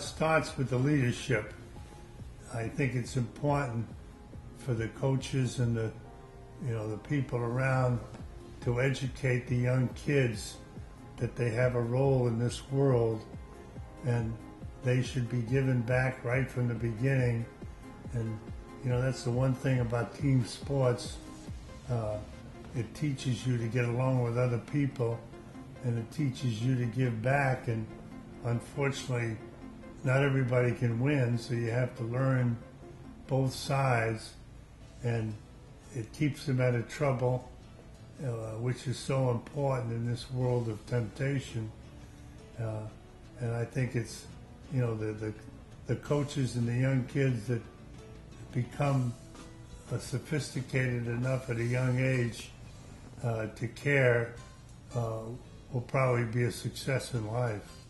starts with the leadership. I think it's important for the coaches and the, you know, the people around to educate the young kids that they have a role in this world and they should be given back right from the beginning. And, you know, that's the one thing about team sports. Uh, it teaches you to get along with other people and it teaches you to give back. And unfortunately, not everybody can win, so you have to learn both sides. And it keeps them out of trouble, uh, which is so important in this world of temptation. Uh, and I think it's, you know, the, the, the coaches and the young kids that become uh, sophisticated enough at a young age uh, to care uh, will probably be a success in life.